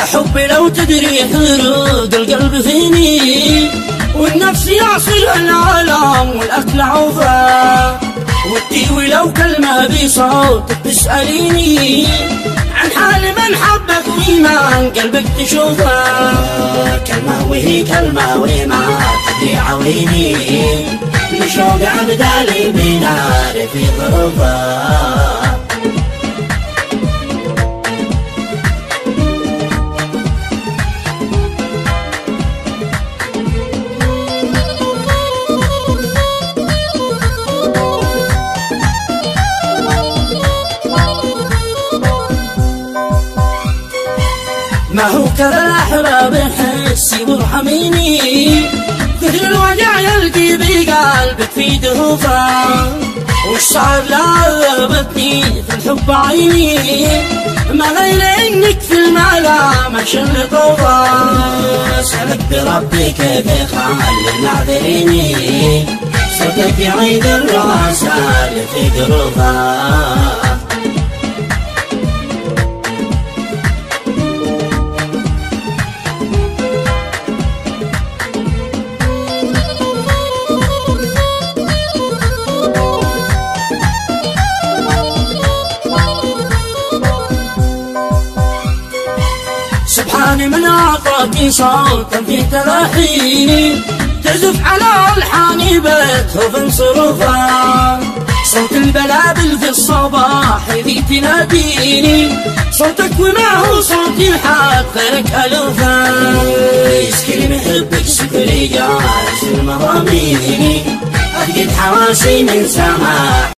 حبي لو تدري حرق القلب فيني والنفس يعصي العالم والأكل عوفا ودي ولو كلمة بصوتك تسأليني عن حال من حبك وإيمان قلبك تشوفه. كلمة وهي كلمة وما تدري عويني لشوق عبدالي بنار في ظروفه ما هو كذا الأحباب حسي وارحميني كثر الوجع يلقي بقلبك في دهوفه وش صار لعبتني في الحب عيني. ما غير إنك في الملامة شل طوفة اسألك بربي كيف يخلي الناظريني صوتك يعيد الرسائل في قروفه سبحان من أعطاك صوتا في تلاحيني تزف على ألحاني بيتهوفن صروفا صوت البلابل في الصباح ذي تناديني صوتك وما هو صوتي الحاد غيرك ألوفا. يسكري محبك سكري جالس المضاميني أفقد حواسي من سماع